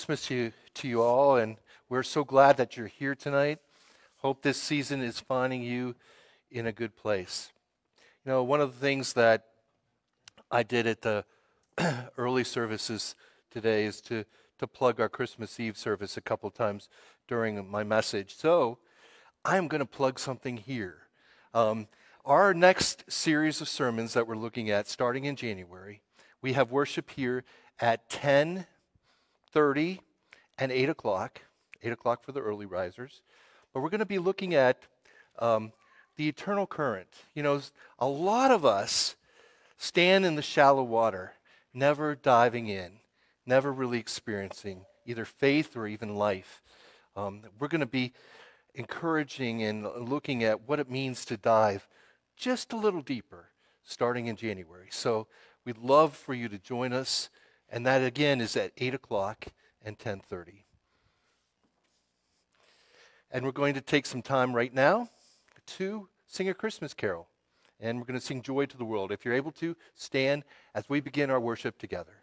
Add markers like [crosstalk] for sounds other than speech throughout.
Christmas to you, to you all, and we're so glad that you're here tonight. Hope this season is finding you in a good place. You know, one of the things that I did at the [clears throat] early services today is to, to plug our Christmas Eve service a couple times during my message. So I'm going to plug something here. Um, our next series of sermons that we're looking at, starting in January, we have worship here at 10 30 and 8 o'clock, 8 o'clock for the early risers. But we're going to be looking at um, the eternal current. You know, a lot of us stand in the shallow water, never diving in, never really experiencing either faith or even life. Um, we're going to be encouraging and looking at what it means to dive just a little deeper starting in January. So we'd love for you to join us and that again is at 8 o'clock and 10.30. And we're going to take some time right now to sing a Christmas carol. And we're going to sing Joy to the World. If you're able to, stand as we begin our worship together.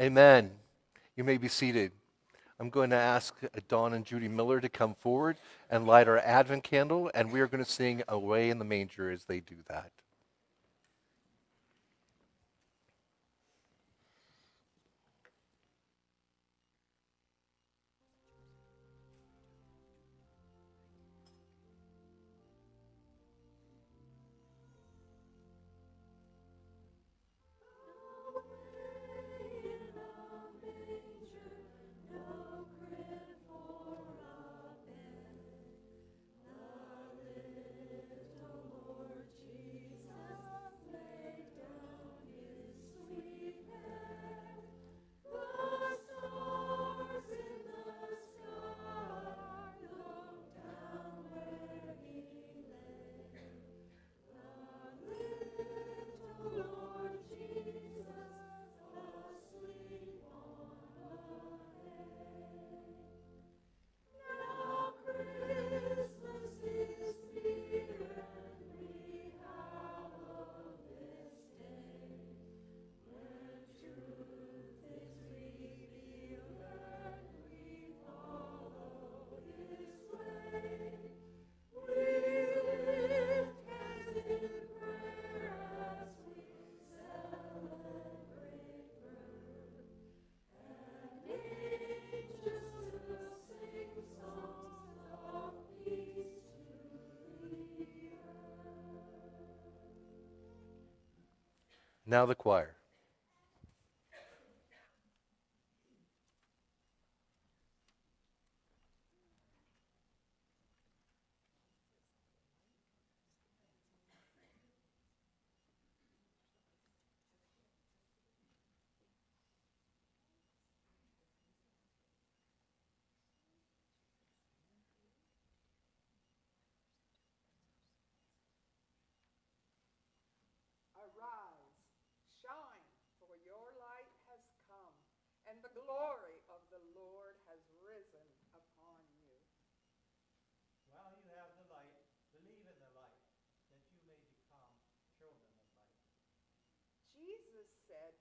Amen. You may be seated. I'm going to ask Don and Judy Miller to come forward and light our Advent candle, and we are going to sing Away in the Manger as they do that. Now the choir. and the glory of the Lord has risen upon you. While you have the light, believe in the light, that you may become children of light. Jesus said,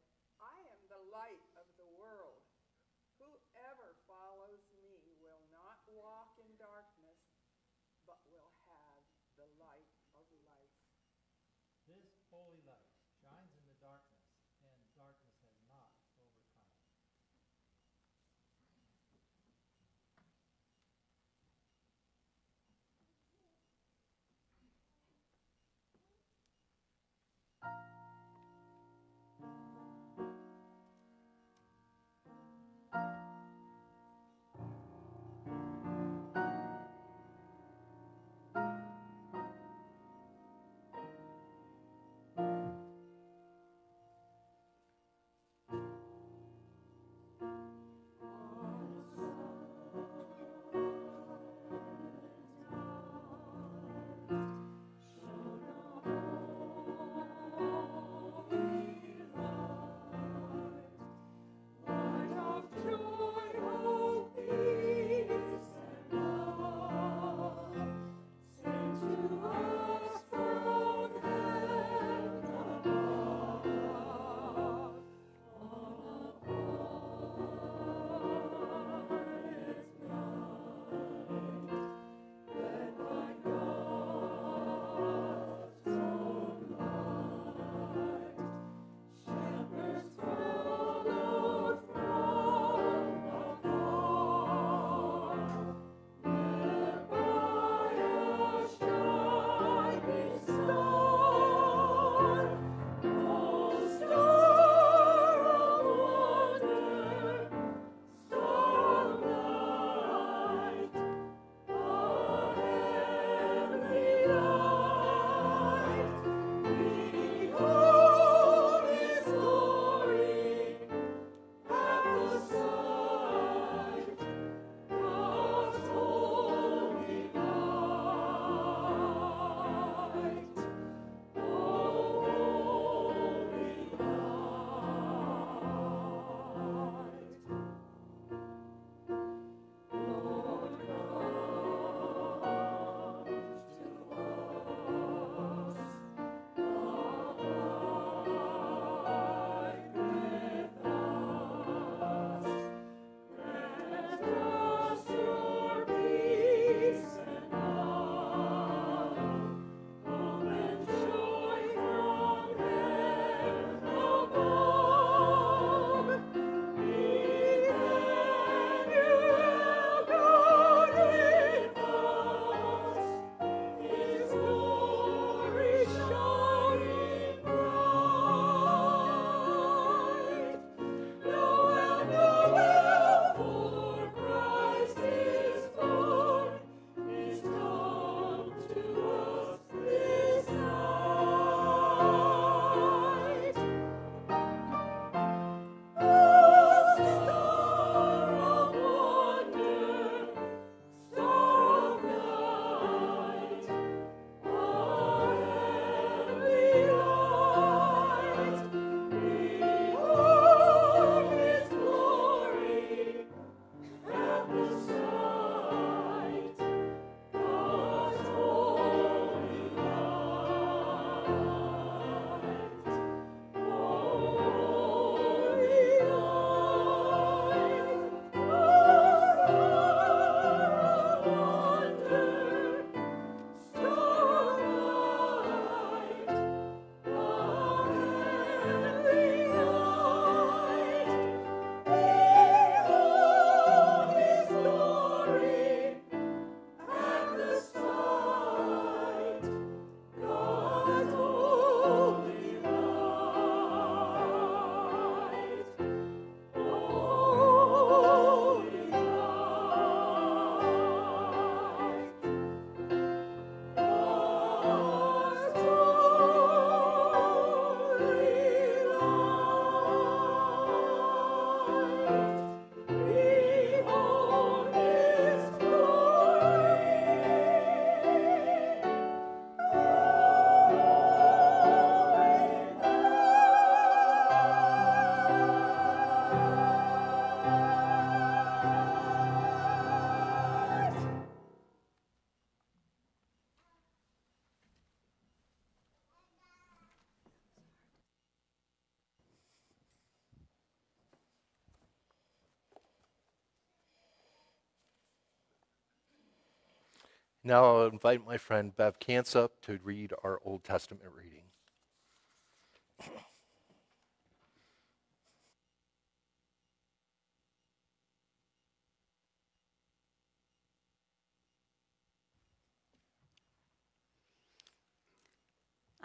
Now I'll invite my friend Bev Cance up to read our Old Testament reading.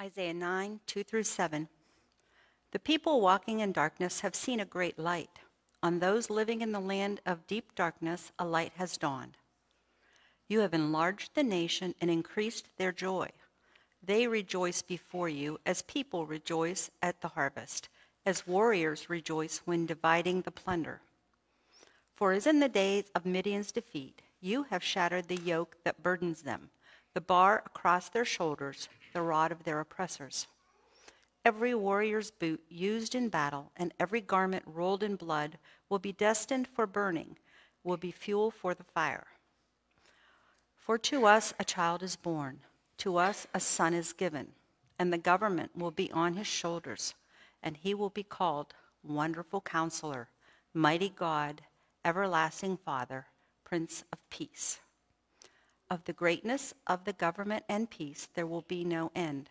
Isaiah 9, 2 through 7. The people walking in darkness have seen a great light. On those living in the land of deep darkness, a light has dawned. You have enlarged the nation and increased their joy. They rejoice before you as people rejoice at the harvest, as warriors rejoice when dividing the plunder. For as in the days of Midian's defeat, you have shattered the yoke that burdens them, the bar across their shoulders, the rod of their oppressors. Every warrior's boot used in battle and every garment rolled in blood will be destined for burning, will be fuel for the fire. For to us a child is born, to us a son is given, and the government will be on his shoulders, and he will be called Wonderful Counselor, Mighty God, Everlasting Father, Prince of Peace. Of the greatness of the government and peace there will be no end.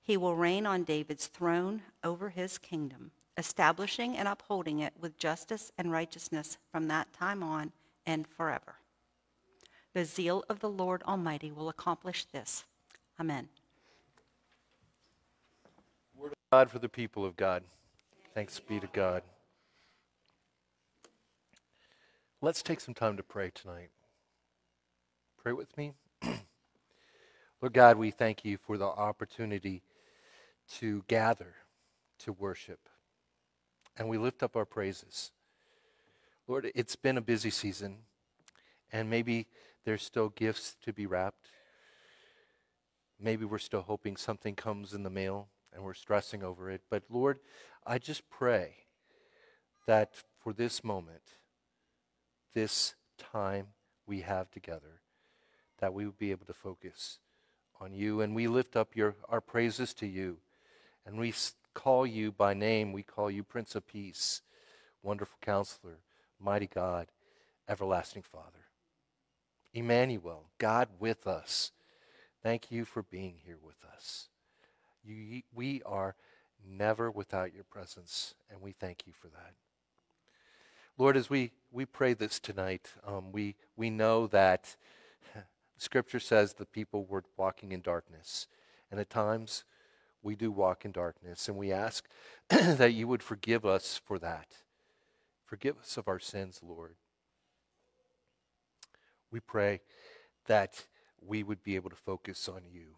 He will reign on David's throne over his kingdom, establishing and upholding it with justice and righteousness from that time on and forever. The zeal of the Lord Almighty will accomplish this. Amen. Word of God for the people of God. Thanks be to God. Let's take some time to pray tonight. Pray with me. [clears throat] Lord God, we thank you for the opportunity to gather to worship. And we lift up our praises. Lord, it's been a busy season, and maybe there's still gifts to be wrapped. Maybe we're still hoping something comes in the mail and we're stressing over it. But Lord, I just pray that for this moment, this time we have together, that we would be able to focus on you. And we lift up your, our praises to you. And we call you by name. We call you Prince of Peace, Wonderful Counselor, Mighty God, Everlasting Father. Emmanuel, God with us. Thank you for being here with us. You, we are never without your presence, and we thank you for that. Lord, as we, we pray this tonight, um, we, we know that [laughs] Scripture says the people were walking in darkness. And at times, we do walk in darkness, and we ask [clears throat] that you would forgive us for that. Forgive us of our sins, Lord we pray that we would be able to focus on you.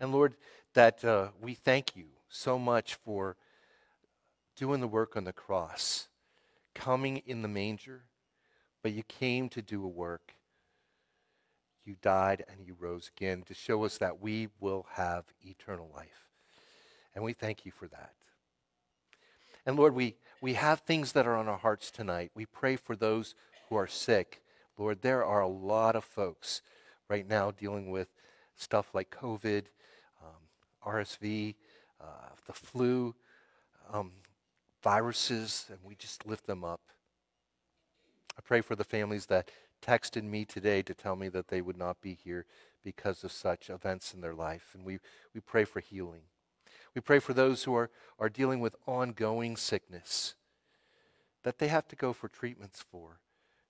And Lord, that uh, we thank you so much for doing the work on the cross, coming in the manger, but you came to do a work. You died and you rose again to show us that we will have eternal life. And we thank you for that. And Lord, we, we have things that are on our hearts tonight. We pray for those who are sick Lord, there are a lot of folks right now dealing with stuff like COVID, um, RSV, uh, the flu, um, viruses, and we just lift them up. I pray for the families that texted me today to tell me that they would not be here because of such events in their life. And we, we pray for healing. We pray for those who are, are dealing with ongoing sickness that they have to go for treatments for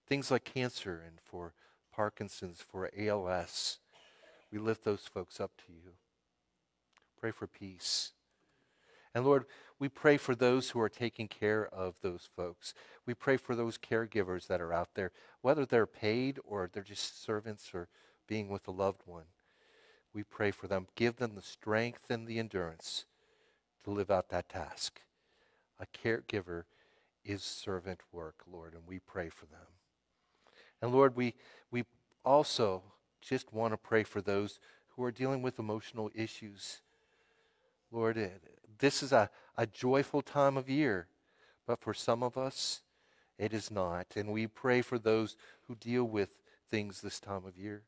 things like cancer and for Parkinson's, for ALS. We lift those folks up to you. Pray for peace. And Lord, we pray for those who are taking care of those folks. We pray for those caregivers that are out there, whether they're paid or they're just servants or being with a loved one. We pray for them. Give them the strength and the endurance to live out that task. A caregiver is servant work, Lord, and we pray for them. And Lord, we, we also just want to pray for those who are dealing with emotional issues. Lord, eh, this is a, a joyful time of year, but for some of us, it is not. And we pray for those who deal with things this time of year.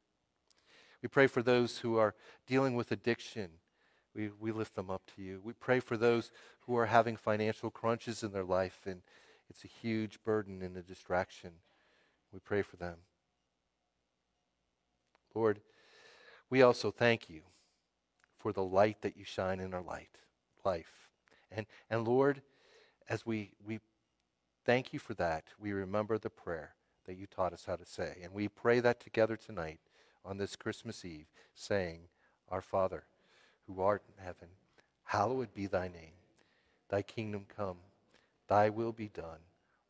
We pray for those who are dealing with addiction. We, we lift them up to you. We pray for those who are having financial crunches in their life, and it's a huge burden and a distraction. We pray for them. Lord, we also thank you for the light that you shine in our light life. And, and Lord, as we, we thank you for that, we remember the prayer that you taught us how to say. And we pray that together tonight on this Christmas Eve, saying, Our Father, who art in heaven, hallowed be thy name. Thy kingdom come, thy will be done,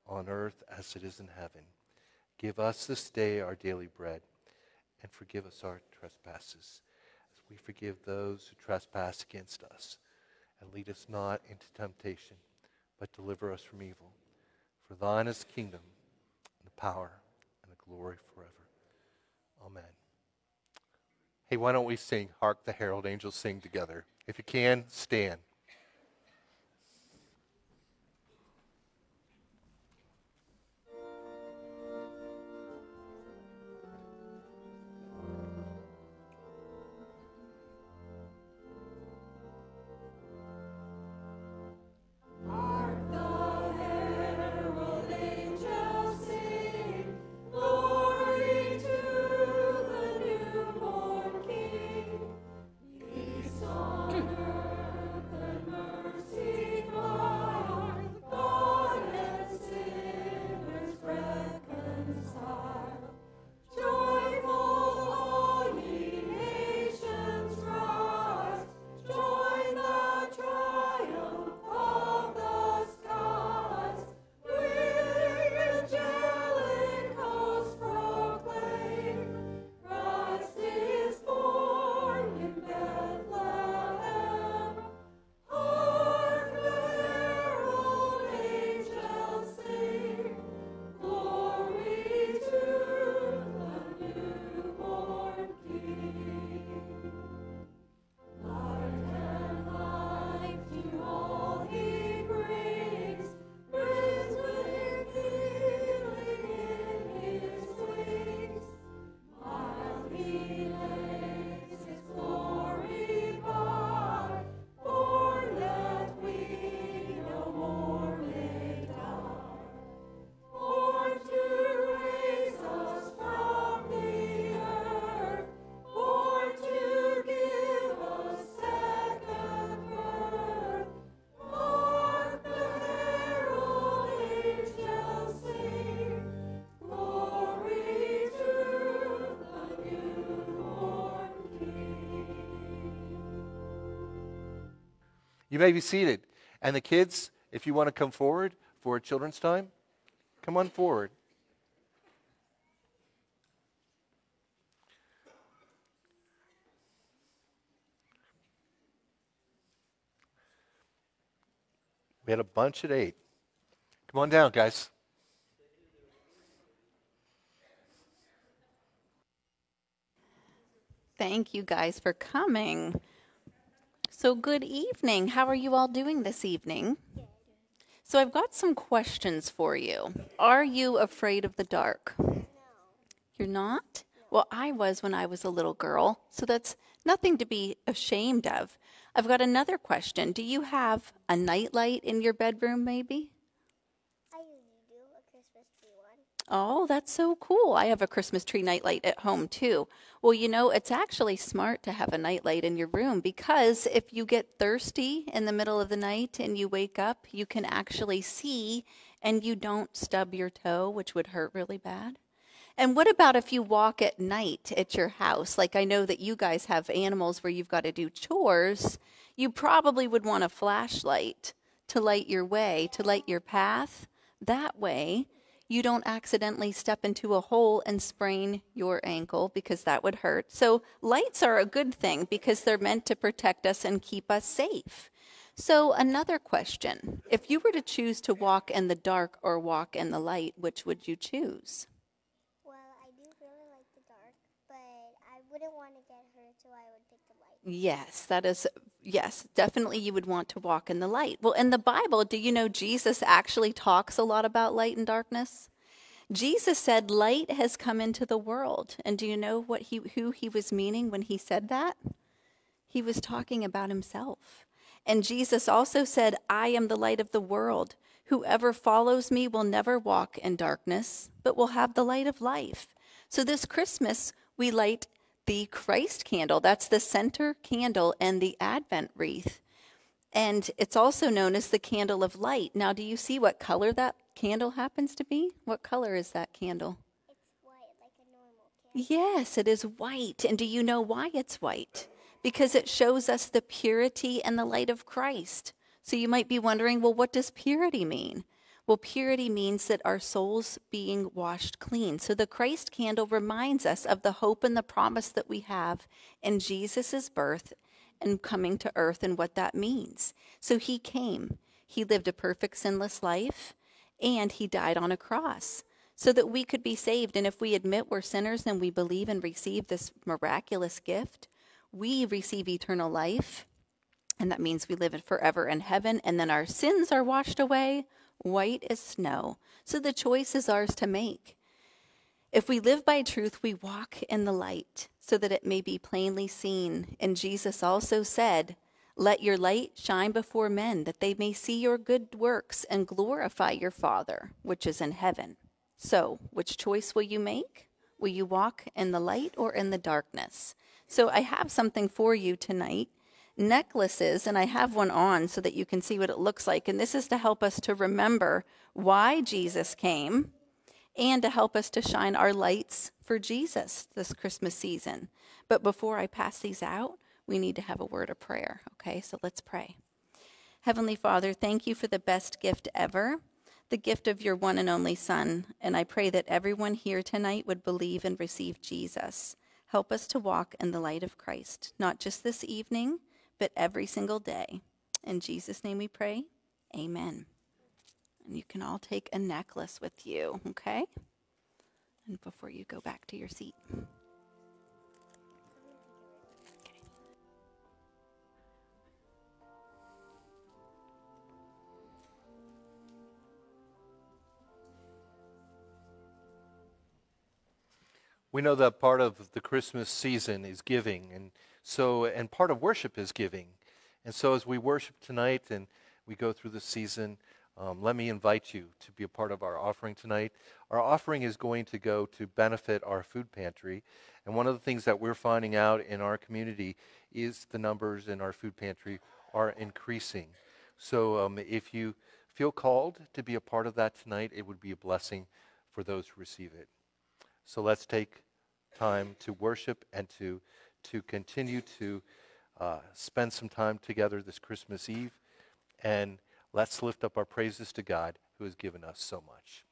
on earth as it is in heaven. Give us this day our daily bread, and forgive us our trespasses, as we forgive those who trespass against us. And lead us not into temptation, but deliver us from evil. For thine is the kingdom, and the power, and the glory forever. Amen. Hey, why don't we sing Hark the Herald Angels Sing together? If you can, stand. May be seated. And the kids, if you want to come forward for children's time, come on forward. We had a bunch at eight. Come on down, guys. Thank you guys for coming. So, good evening. How are you all doing this evening? So, I've got some questions for you. Are you afraid of the dark? No. You're not? Well, I was when I was a little girl, so that's nothing to be ashamed of. I've got another question. Do you have a nightlight in your bedroom, maybe? Oh, that's so cool. I have a Christmas tree nightlight at home too. Well, you know, it's actually smart to have a nightlight in your room because if you get thirsty in the middle of the night and you wake up, you can actually see and you don't stub your toe, which would hurt really bad. And what about if you walk at night at your house? Like I know that you guys have animals where you've got to do chores. You probably would want a flashlight to light your way, to light your path. That way, you don't accidentally step into a hole and sprain your ankle because that would hurt. So, lights are a good thing because they're meant to protect us and keep us safe. So, another question if you were to choose to walk in the dark or walk in the light, which would you choose? Well, I do really like the dark, but I wouldn't want to get hurt, so I would pick the light. Yes, that is, yes, definitely you would want to walk in the light. Well, in the Bible, do you know Jesus actually talks a lot about light and darkness? Jesus said, Light has come into the world. And do you know what he, who he was meaning when he said that? He was talking about himself. And Jesus also said, I am the light of the world. Whoever follows me will never walk in darkness, but will have the light of life. So this Christmas, we light the Christ candle. That's the center candle and the Advent wreath. And it's also known as the candle of light. Now, do you see what color that candle happens to be? What color is that candle? It's white, like a normal candle. Yes, it is white. And do you know why it's white? Because it shows us the purity and the light of Christ. So you might be wondering, well, what does purity mean? Well, purity means that our souls being washed clean. So the Christ candle reminds us of the hope and the promise that we have in Jesus' birth and coming to earth and what that means. So he came, he lived a perfect sinless life, and he died on a cross so that we could be saved. And if we admit we're sinners and we believe and receive this miraculous gift, we receive eternal life. And that means we live forever in heaven, and then our sins are washed away white as snow. So the choice is ours to make. If we live by truth, we walk in the light so that it may be plainly seen. And Jesus also said, Let your light shine before men, that they may see your good works and glorify your Father, which is in heaven. So, which choice will you make? Will you walk in the light or in the darkness? So, I have something for you tonight necklaces, and I have one on so that you can see what it looks like. And this is to help us to remember why Jesus came and to help us to shine our lights for Jesus this Christmas season. But before I pass these out, we need to have a word of prayer. Okay, so let's pray. Heavenly Father, thank you for the best gift ever, the gift of your one and only Son. And I pray that everyone here tonight would believe and receive Jesus. Help us to walk in the light of Christ, not just this evening, but every single day. In Jesus' name we pray. Amen. And you can all take a necklace with you, okay? And before you go back to your seat. We know that part of the Christmas season is giving, and so and part of worship is giving. And so as we worship tonight and we go through the season, um, let me invite you to be a part of our offering tonight. Our offering is going to go to benefit our food pantry. And one of the things that we're finding out in our community is the numbers in our food pantry are increasing. So um, if you feel called to be a part of that tonight, it would be a blessing for those who receive it. So let's take time to worship and to, to continue to uh, spend some time together this Christmas Eve. And let's lift up our praises to God who has given us so much.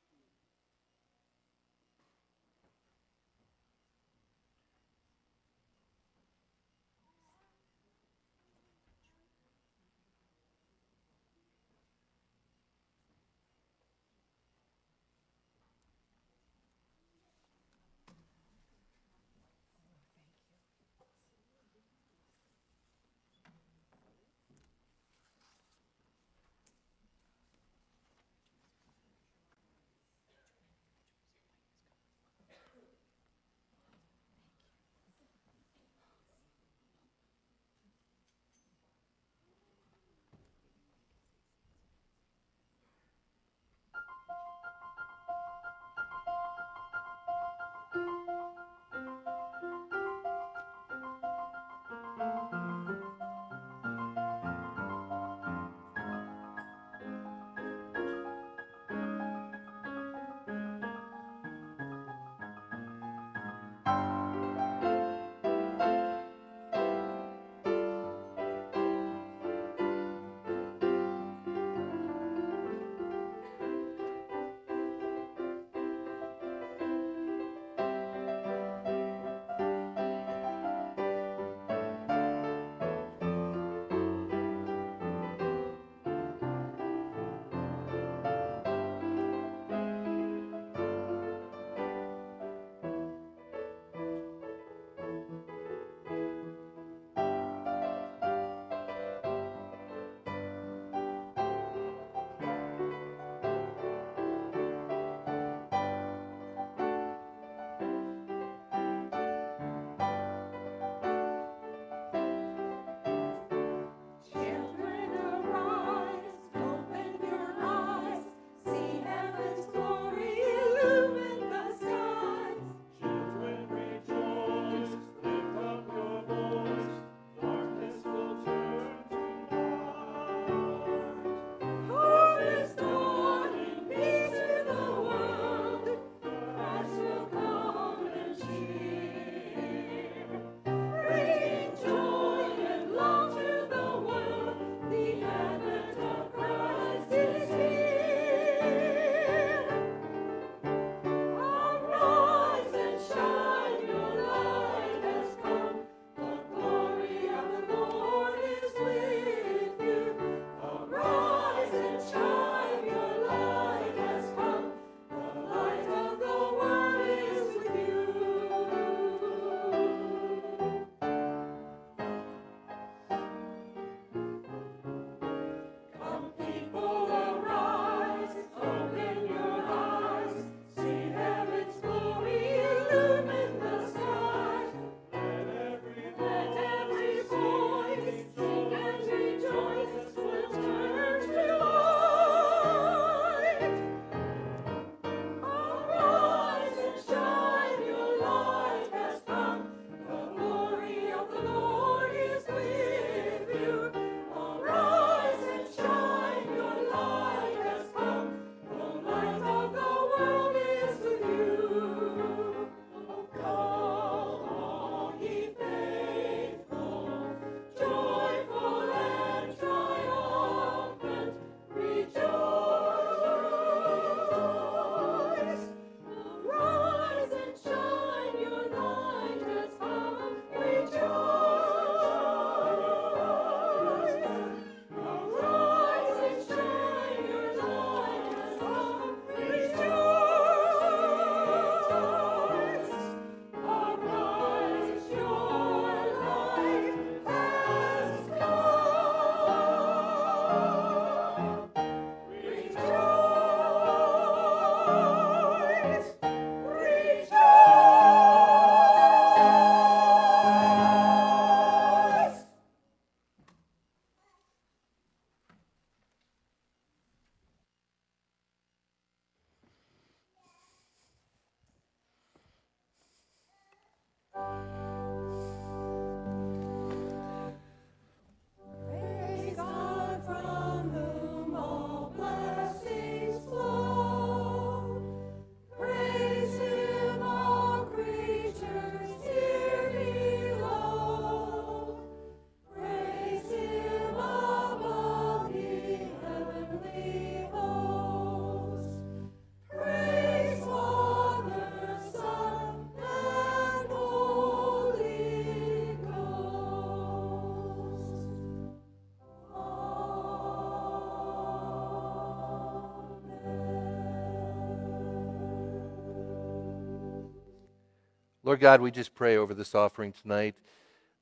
Lord God, we just pray over this offering tonight,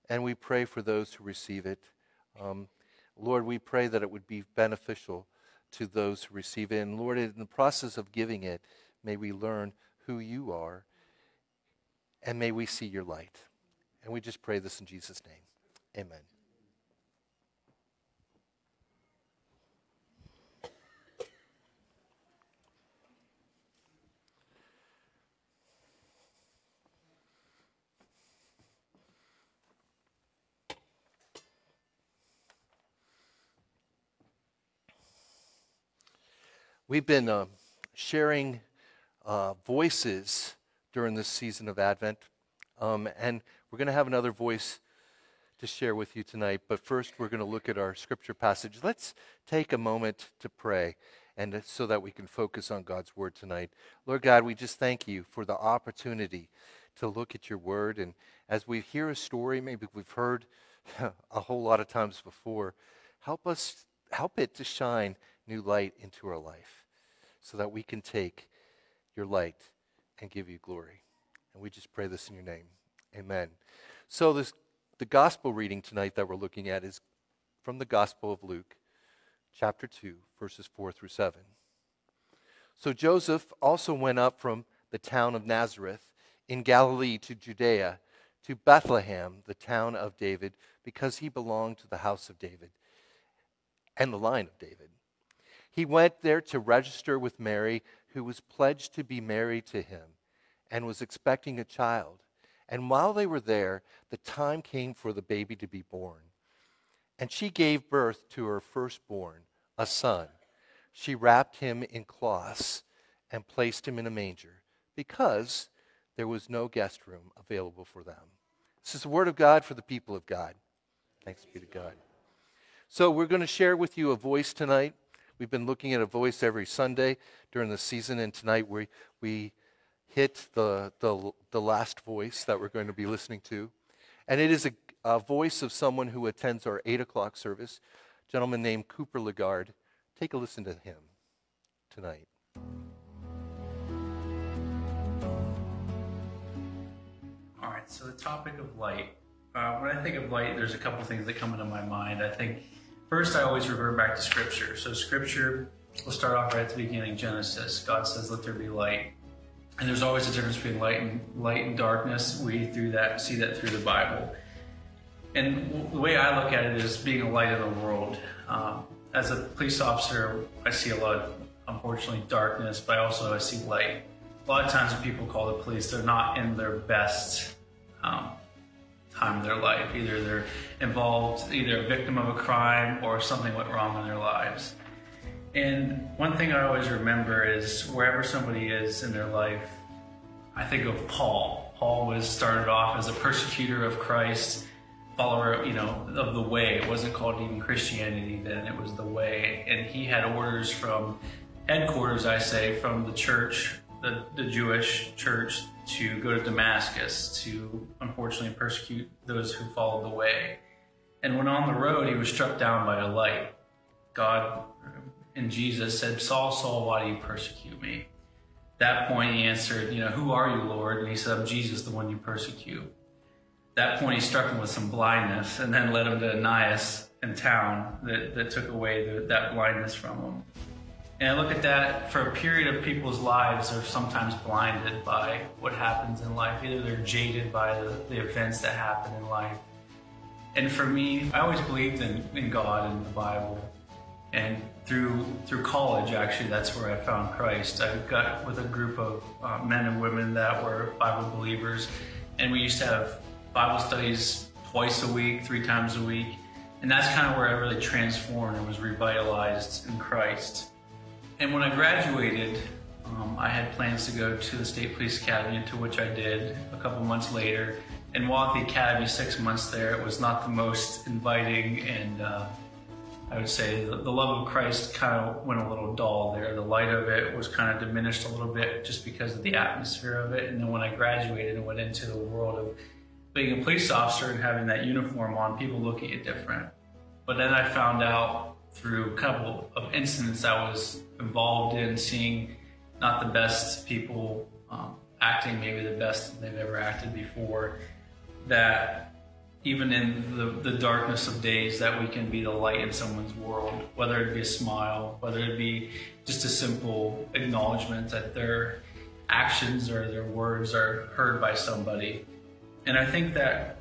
and we pray for those who receive it. Um, Lord, we pray that it would be beneficial to those who receive it. And Lord, in the process of giving it, may we learn who you are, and may we see your light. And we just pray this in Jesus' name. Amen. We've been uh, sharing uh, voices during this season of Advent, um, and we're going to have another voice to share with you tonight. But first, we're going to look at our scripture passage. Let's take a moment to pray, and so that we can focus on God's word tonight. Lord God, we just thank you for the opportunity to look at your word, and as we hear a story, maybe we've heard [laughs] a whole lot of times before, help us help it to shine new light into our life so that we can take your light and give you glory. And we just pray this in your name. Amen. So, this, the gospel reading tonight that we're looking at is from the Gospel of Luke, chapter 2, verses 4 through 7. So, Joseph also went up from the town of Nazareth in Galilee to Judea, to Bethlehem, the town of David, because he belonged to the house of David and the line of David. He went there to register with Mary, who was pledged to be married to him and was expecting a child. And while they were there, the time came for the baby to be born. And she gave birth to her firstborn, a son. She wrapped him in cloths and placed him in a manger because there was no guest room available for them. This is the word of God for the people of God. Thanks be to God. So, we're going to share with you a voice tonight We've been looking at a voice every Sunday during the season, and tonight we, we hit the, the, the last voice that we're going to be listening to. And it is a, a voice of someone who attends our 8 o'clock service, a gentleman named Cooper Lagarde. Take a listen to him tonight. All right, so the topic of light. Uh, when I think of light, there's a couple things that come into my mind. I think First, I always revert back to Scripture. So, Scripture, we'll start off right at the beginning Genesis. God says, Let there be light. And there's always a difference between light and light and darkness. We through that see that through the Bible. And the way I look at it is being a light in the world. Um, as a police officer, I see a lot of, unfortunately, darkness, but also I see light. A lot of times when people call the police, they're not in their best um, time of their life. Either they're involved, either a victim of a crime or something went wrong in their lives. And one thing I always remember is wherever somebody is in their life, I think of Paul. Paul was started off as a persecutor of Christ, follower, you know, of the way. It wasn't called even Christianity then, it was the way. And he had orders from headquarters, I say, from the church, the, the Jewish church, to go to Damascus to unfortunately persecute those who followed the way. And when on the road, he was struck down by a light. God and Jesus said, Saul, Saul, why do you persecute me? At that point, he answered, You know, who are you, Lord? And he said, I'm Jesus, the one you persecute. At that point, he struck him with some blindness and then led him to Ananias in town that, that took away the, that blindness from him. And I look at that for a period of people's lives are sometimes blinded by what happens in life. Either they're jaded by the, the events that happen in life. And for me, I always believed in, in God and the Bible. And through through college, actually, that's where I found Christ. I got with a group of uh, men and women that were Bible believers, and we used to have Bible studies twice a week, three times a week, and that's kind of where I really transformed and was revitalized in Christ. And when I graduated, um, I had plans to go to the State Police Academy, to which I did a couple months later. And while at the academy, six months there, it was not the most inviting and uh, I would say the, the, love of Christ kind of went a little dull there. The light of it was kind of diminished a little bit just because of the atmosphere of it. And then when I graduated and went into the world of being a police officer and having that uniform on, people look at you different. But then I found out through a couple of incidents I was involved in, seeing not the best people um, acting maybe the best they've ever acted before. That even in the, the darkness of days, that we can be the light in someone's world, whether it be a smile, whether it be just a simple acknowledgement that their actions or their words are heard by somebody. And I think that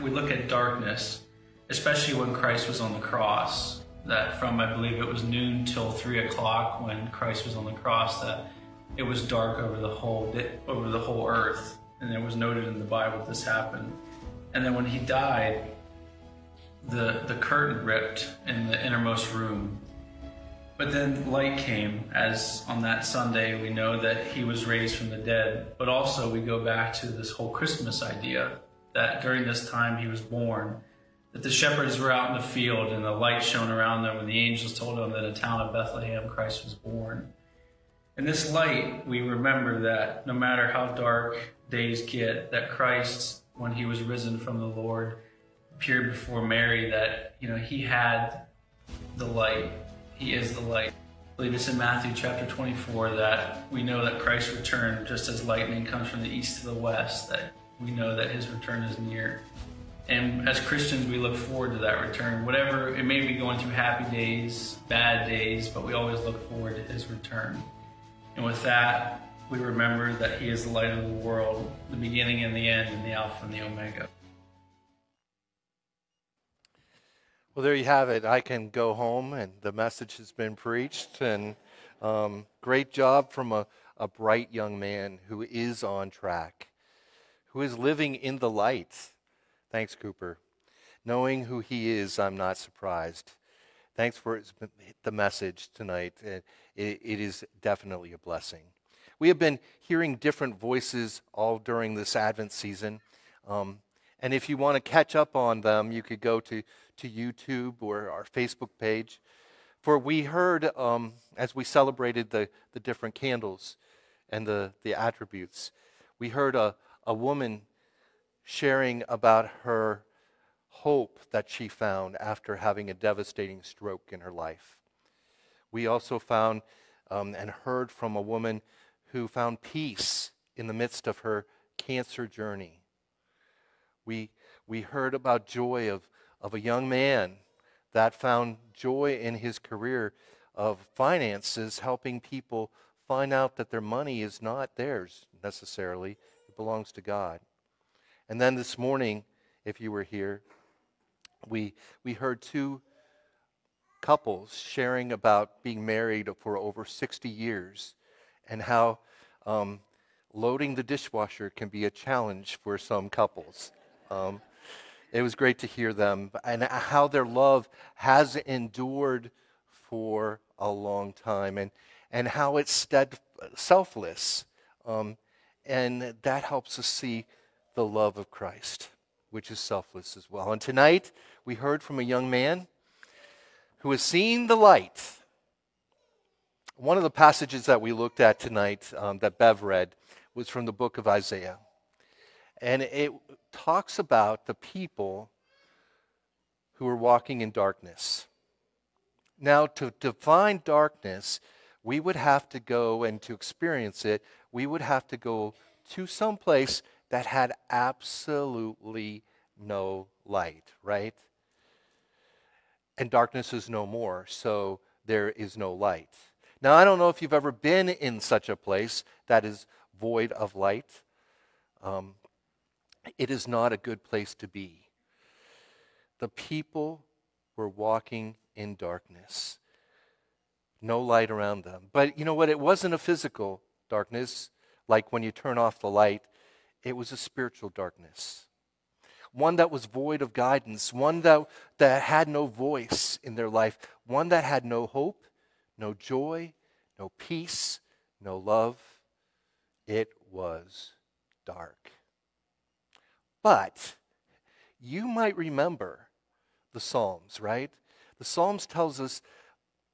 we look at darkness, especially when Christ was on the cross, that from I believe it was noon till three o'clock when Christ was on the cross, that it was dark over the whole over the whole earth, and it was noted in the Bible this happened. And then when he died, the the curtain ripped in the innermost room. But then light came, as on that Sunday we know that he was raised from the dead. But also we go back to this whole Christmas idea that during this time he was born, that the shepherds were out in the field and the light shone around them, and the angels told them that in the town of Bethlehem Christ was born. In this light, we remember that no matter how dark days get, that Christ, when he was risen from the Lord, appeared before Mary, that you know he had the light. He is the light. I believe it's in Matthew chapter 24 that we know that Christ returned just as lightning comes from the east to the west, that we know that his return is near. And as Christians, we look forward to that return. Whatever, it may be going through happy days, bad days, but we always look forward to his return. And with that, we remember that He is the light of the world, the beginning and the end, and the Alpha and the Omega. Well, there you have it. I can go home, and the message has been preached. And um, great job from a, a bright young man who is on track, who is living in the light. Thanks, Cooper. Knowing who he is, I'm not surprised. Thanks for the message tonight. It, is definitely a blessing. We have been hearing different voices all during this Advent season. Um, and if you want to catch up on them, you could go to, to YouTube or our Facebook page. For we heard, um, as we celebrated the, the different candles and the, the attributes, we heard a, a woman sharing about her hope that she found after having a devastating stroke in her life. We also found um, and heard from a woman who found peace in the midst of her cancer journey. We, we heard about joy of, of a young man that found joy in his career of finances, helping people find out that their money is not theirs necessarily, it belongs to God. And then this morning, if you were here, we, we heard two couples sharing about being married for over 60 years and how um, loading the dishwasher can be a challenge for some couples. Um, it was great to hear them and how their love has endured for a long time and, and how it's stead, selfless. Um, and that helps us see the love of Christ which is selfless as well. And tonight, we heard from a young man who has seen the light. One of the passages that we looked at tonight um, that Bev read was from the book of Isaiah. And it talks about the people who are walking in darkness. Now, to define darkness, we would have to go and to experience it, we would have to go to some place that had absolutely no light, right? And darkness is no more, so there is no light. Now, I don't know if you've ever been in such a place that is void of light. Um, it is not a good place to be. The people were walking in darkness, no light around them. But you know what? It wasn't a physical darkness, like when you turn off the light it was a spiritual darkness, one that was void of guidance, one that, that had no voice in their life, one that had no hope, no joy, no peace, no love. It was dark. But you might remember the Psalms, right? The Psalms tells us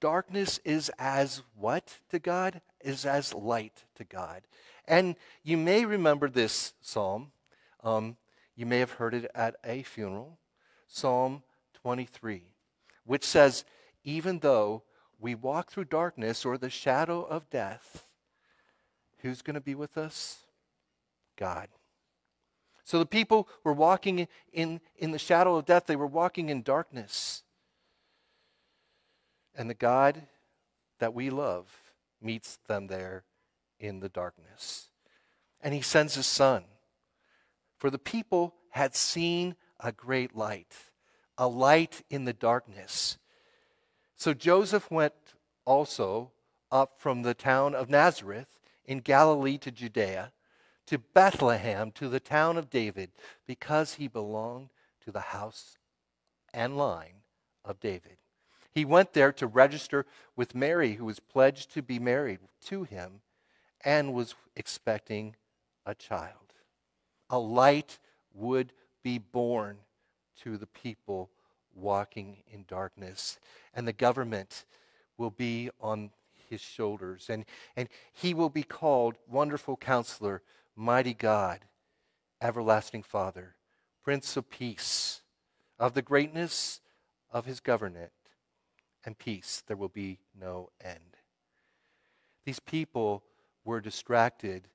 darkness is as what to God? Is as light to God. And you may remember this psalm. Um, you may have heard it at a funeral. Psalm 23, which says, Even though we walk through darkness or the shadow of death, who's going to be with us? God. So the people were walking in, in the shadow of death, they were walking in darkness. And the God that we love meets them there in the darkness. And he sends his son. For the people had seen a great light, a light in the darkness. So Joseph went also up from the town of Nazareth in Galilee to Judea, to Bethlehem, to the town of David, because he belonged to the house and line of David. He went there to register with Mary, who was pledged to be married to him and was expecting a child. A light would be born to the people walking in darkness, and the government will be on his shoulders, and, and he will be called Wonderful Counselor, Mighty God, Everlasting Father, Prince of Peace. Of the greatness of his government and peace, there will be no end. These people were distracted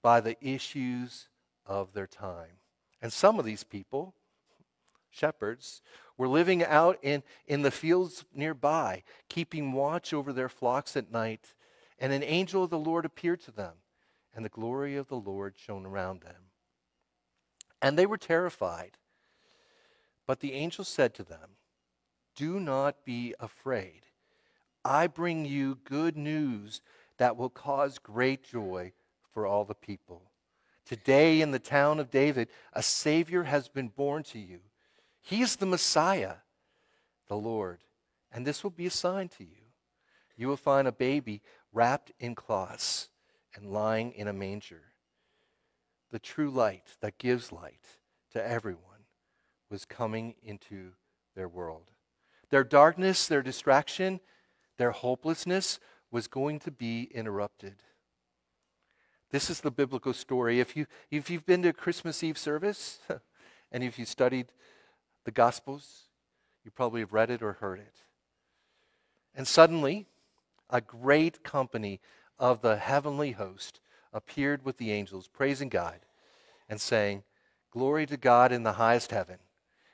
by the issues of their time. And some of these people, shepherds, were living out in, in the fields nearby, keeping watch over their flocks at night. And an angel of the Lord appeared to them, and the glory of the Lord shone around them. And they were terrified. But the angel said to them, Do not be afraid. I bring you good news that will cause great joy for all the people. Today, in the town of David, a Savior has been born to you. He is the Messiah, the Lord. And this will be a sign to you. You will find a baby wrapped in cloths and lying in a manger. The true light that gives light to everyone was coming into their world. Their darkness, their distraction, their hopelessness was going to be interrupted. This is the biblical story. If, you, if you've been to a Christmas Eve service [laughs] and if you studied the Gospels, you probably have read it or heard it. And suddenly, a great company of the heavenly host appeared with the angels, praising God and saying, Glory to God in the highest heaven,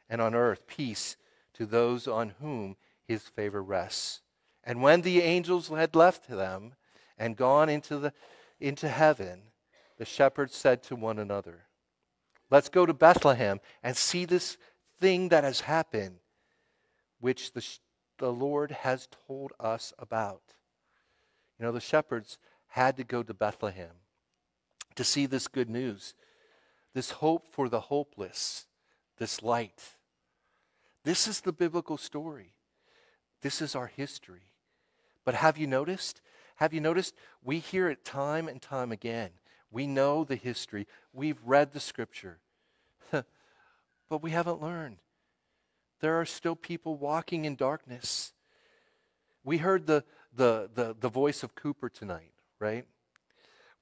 and on earth peace to those on whom his favor rests. And when the angels had left them and gone into, the, into heaven, the shepherds said to one another, Let's go to Bethlehem and see this thing that has happened, which the, the Lord has told us about. You know, the shepherds had to go to Bethlehem to see this good news, this hope for the hopeless, this light. This is the biblical story. This is our history. But have you noticed? Have you noticed? We hear it time and time again. We know the history. We've read the scripture. [laughs] but we haven't learned. There are still people walking in darkness. We heard the, the, the, the voice of Cooper tonight, right?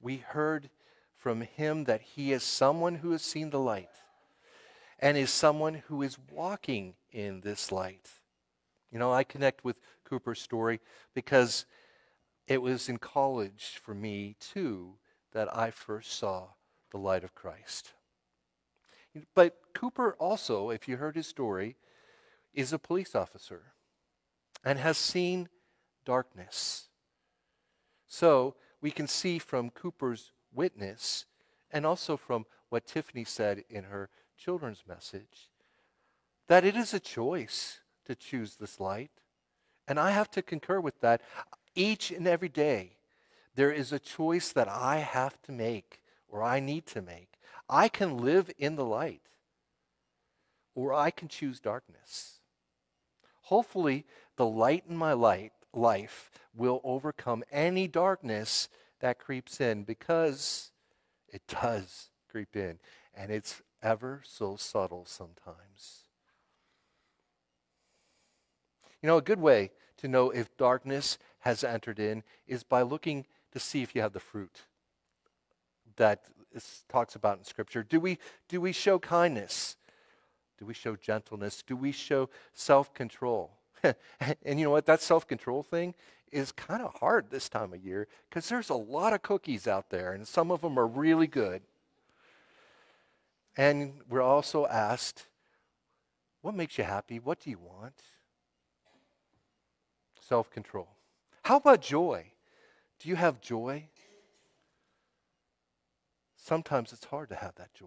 We heard from him that he is someone who has seen the light and is someone who is walking in this light. You know, I connect with Cooper's story because it was in college for me, too, that I first saw the light of Christ. But Cooper also, if you heard his story, is a police officer and has seen darkness. So we can see from Cooper's witness and also from what Tiffany said in her children's message that it is a choice to choose this light. And I have to concur with that. Each and every day, there is a choice that I have to make or I need to make. I can live in the light or I can choose darkness. Hopefully, the light in my light, life will overcome any darkness that creeps in because it does creep in and it's ever so subtle sometimes. You know, a good way to know if darkness has entered in is by looking to see if you have the fruit that talks about in Scripture. Do we, do we show kindness? Do we show gentleness? Do we show self control? [laughs] and you know what? That self control thing is kind of hard this time of year because there's a lot of cookies out there, and some of them are really good. And we're also asked, what makes you happy? What do you want? Self control. How about joy? Do you have joy? Sometimes it's hard to have that joy.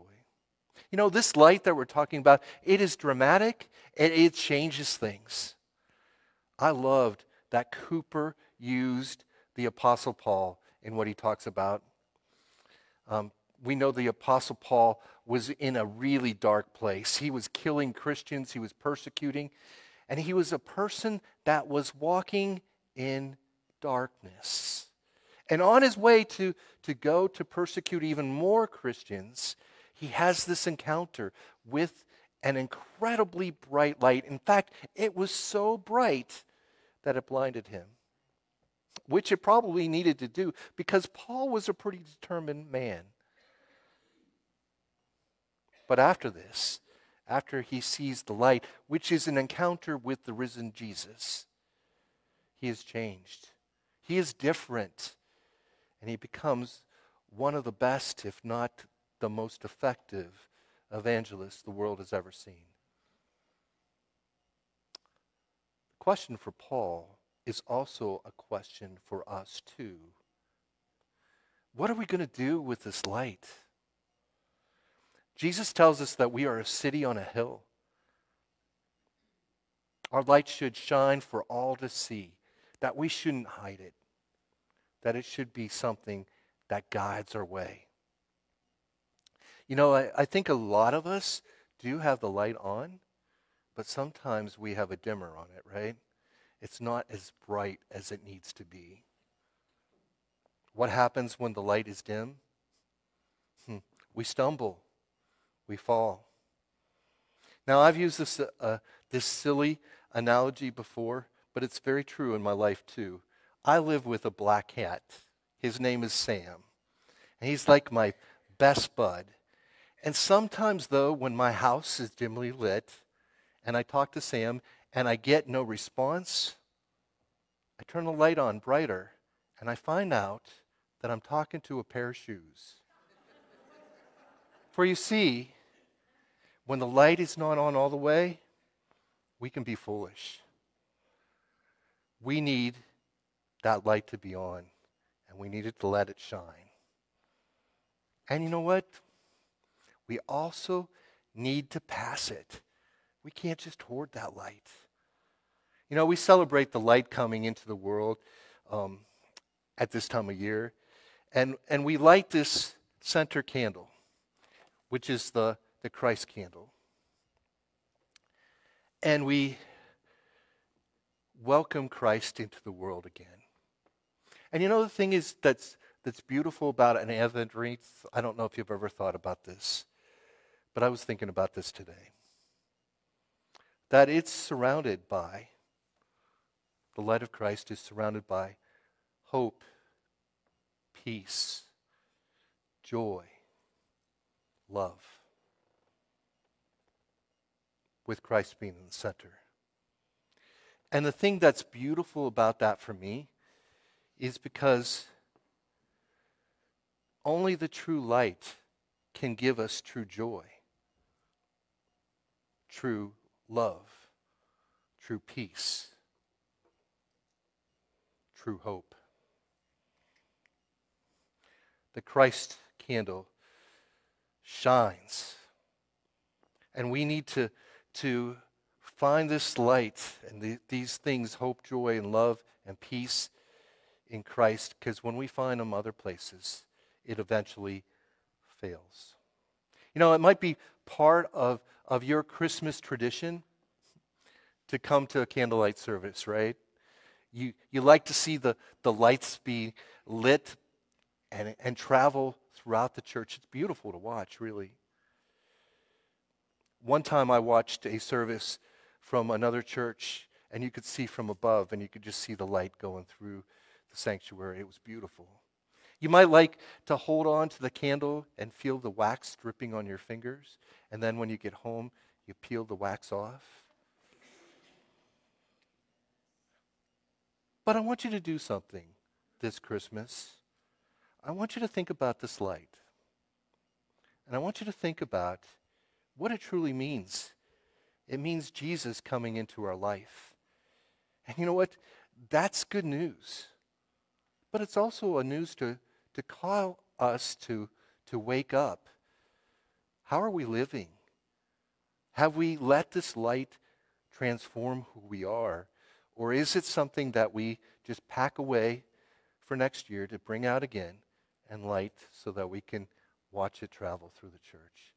You know, this light that we're talking about, it is dramatic and it changes things. I loved that Cooper used the Apostle Paul in what he talks about. Um, we know the Apostle Paul was in a really dark place. He was killing Christians, he was persecuting, and he was a person that was walking in darkness. And on his way to, to go to persecute even more Christians, he has this encounter with an incredibly bright light. In fact, it was so bright that it blinded him, which it probably needed to do because Paul was a pretty determined man. But after this, after he sees the light, which is an encounter with the risen Jesus, he is changed. He is different. And he becomes one of the best, if not the most effective, evangelists the world has ever seen. The question for Paul is also a question for us, too. What are we going to do with this light? Jesus tells us that we are a city on a hill. Our light should shine for all to see, that we shouldn't hide it, that it should be something that guides our way. You know, I, I think a lot of us do have the light on, but sometimes we have a dimmer on it, right? It's not as bright as it needs to be. What happens when the light is dim? Hmm. We stumble, we fall. Now, I've used this, uh, this silly analogy before, but it's very true in my life too. I live with a black cat. His name is Sam. And he's like my best bud. And sometimes, though, when my house is dimly lit and I talk to Sam and I get no response, I turn the light on brighter and I find out that I'm talking to a pair of shoes. For you see, when the light is not on all the way, we can be foolish. We need that light to be on, and we need it to let it shine. And you know what? We also need to pass it. We can't just hoard that light. You know, we celebrate the light coming into the world um, at this time of year, and, and we light this center candle, which is the, the Christ candle. And we welcome Christ into the world again. And you know the thing is that's that's beautiful about an Advent wreath? I don't know if you've ever thought about this, but I was thinking about this today. That it's surrounded by, the light of Christ is surrounded by hope, peace, joy, love, with Christ being in the center. And the thing that's beautiful about that for me is because only the true light can give us true joy, true love, true peace, true hope. The Christ candle shines. And we need to, to find this light and the, these things hope, joy, and love and peace in Christ because when we find them other places, it eventually fails. You know, it might be part of, of your Christmas tradition to come to a candlelight service, right? You, you like to see the, the lights be lit and, and travel throughout the church. It's beautiful to watch, really. One time I watched a service from another church, and you could see from above, and you could just see the light going through the sanctuary. It was beautiful. You might like to hold on to the candle and feel the wax dripping on your fingers, and then when you get home, you peel the wax off. But I want you to do something this Christmas. I want you to think about this light. And I want you to think about what it truly means. It means Jesus coming into our life. And you know what? That's good news. But it's also a news to, to call us to, to wake up. How are we living? Have we let this light transform who we are? Or is it something that we just pack away for next year to bring out again and light so that we can watch it travel through the church?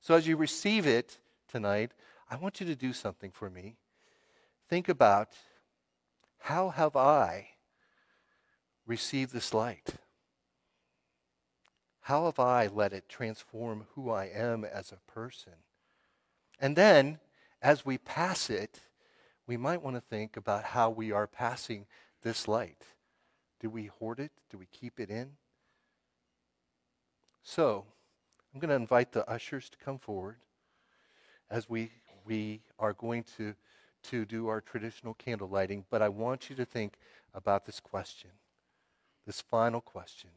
So as you receive it tonight, I want you to do something for me. Think about how have I received this light? How have I let it transform who I am as a person? And then, as we pass it, we might want to think about how we are passing this light. Do we hoard it? Do we keep it in? So, I'm going to invite the ushers to come forward as we, we are going to, to do our traditional candle lighting. But I want you to think about this question, this final question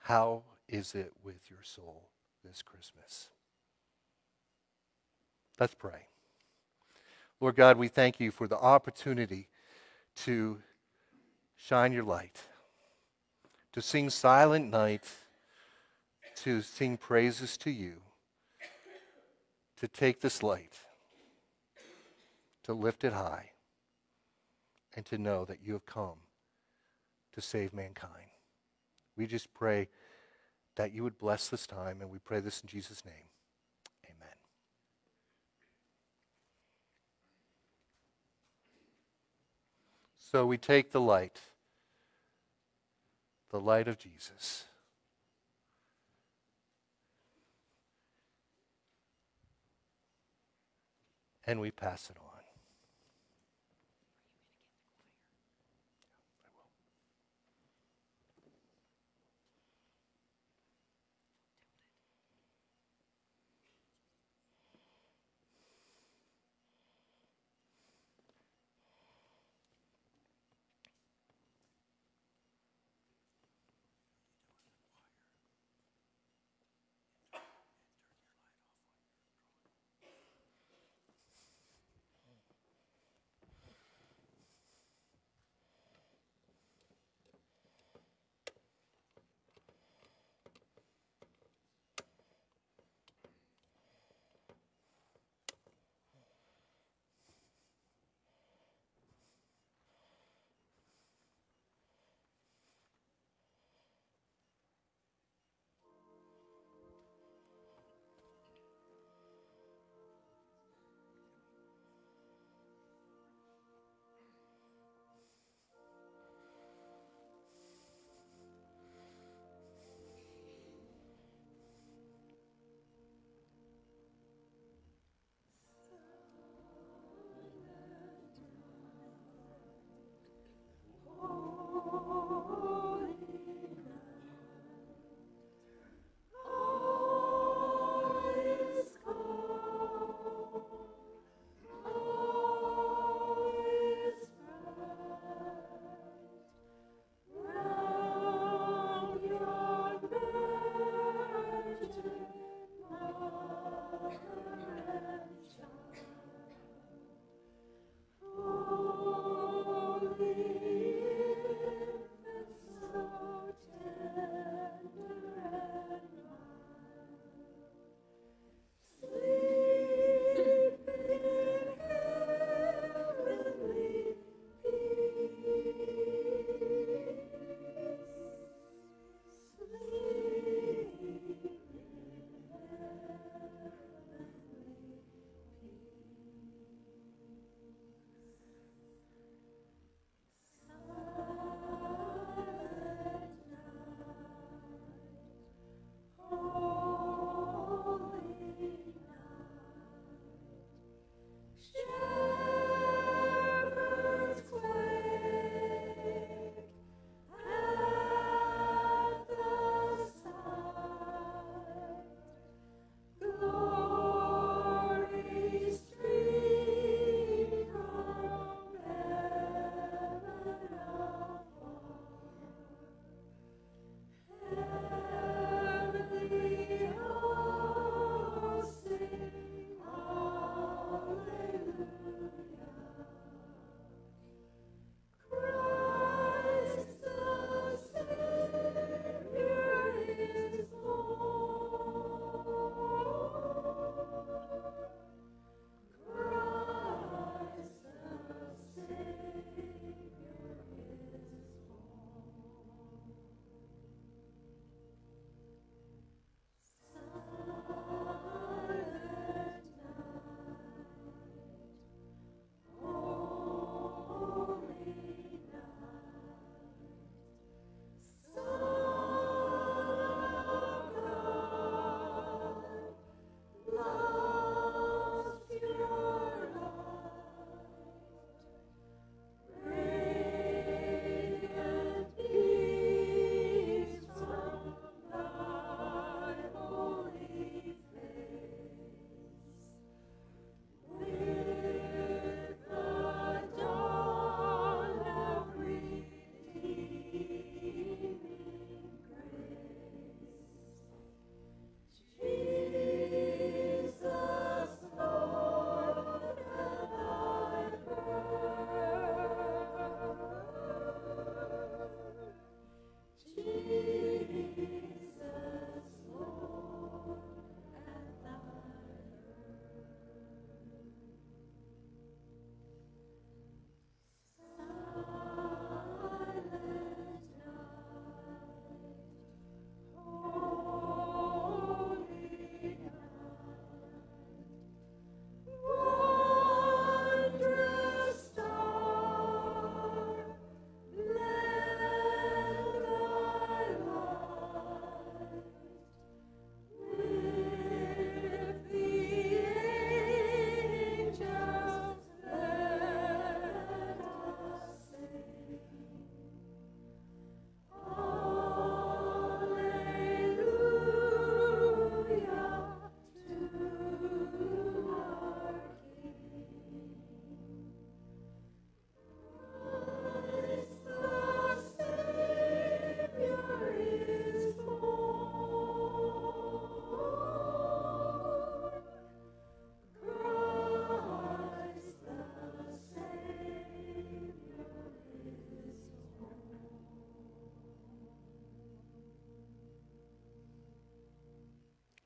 How is it with your soul this Christmas? Let's pray. Lord God, we thank you for the opportunity to shine your light, to sing Silent Night to sing praises to you, to take this light, to lift it high, and to know that you have come to save mankind. We just pray that you would bless this time, and we pray this in Jesus' name. Amen. So we take the light, the light of Jesus. And we pass it on.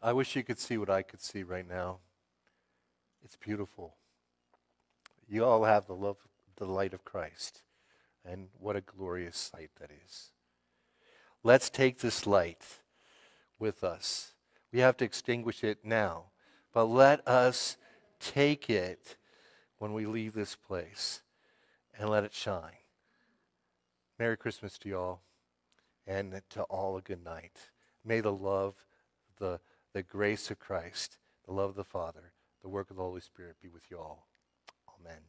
I wish you could see what I could see right now. It's beautiful. You all have the love, the light of Christ. And what a glorious sight that is. Let's take this light with us. We have to extinguish it now, but let us take it when we leave this place and let it shine. Merry Christmas to you all, and to all a good night. May the love, the, the grace of Christ, the love of the Father, the work of the Holy Spirit be with you all. Amen.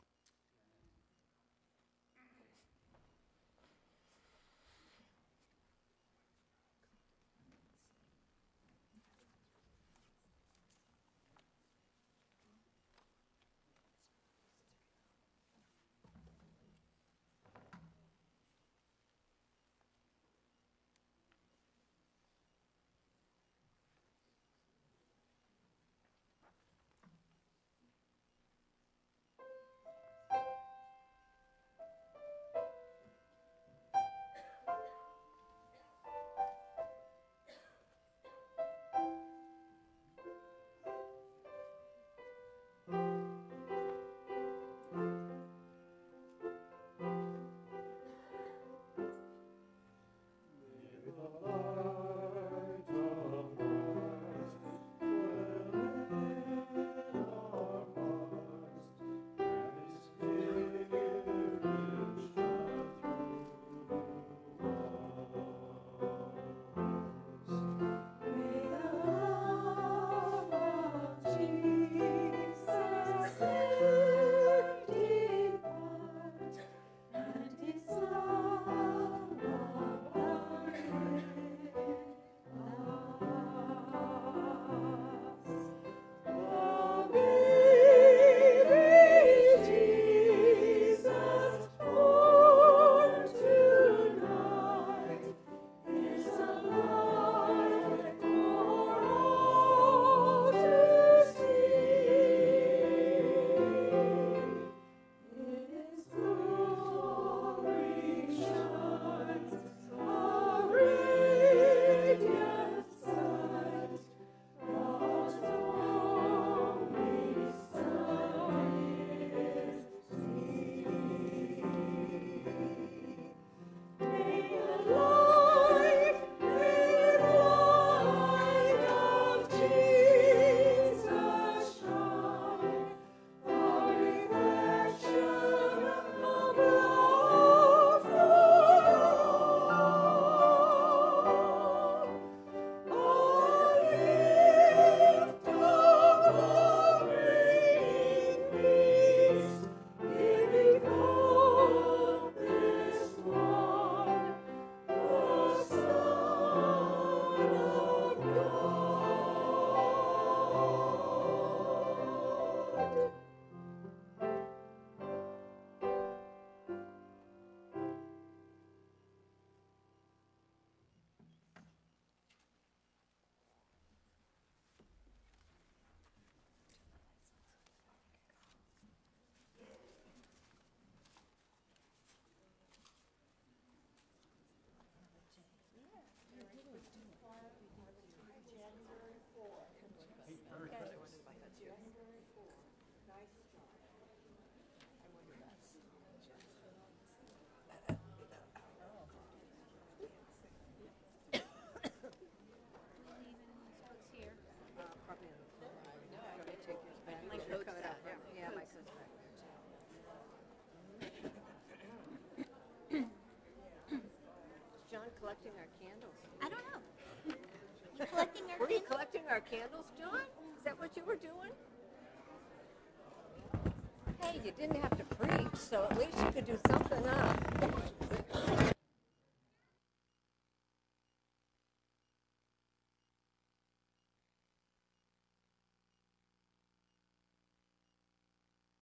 Collecting our candles? I don't know. [laughs] You collecting our Were you candles? collecting our candles, John? Is that what you were doing? Hey, you didn't have to preach, so at least you could do something, huh?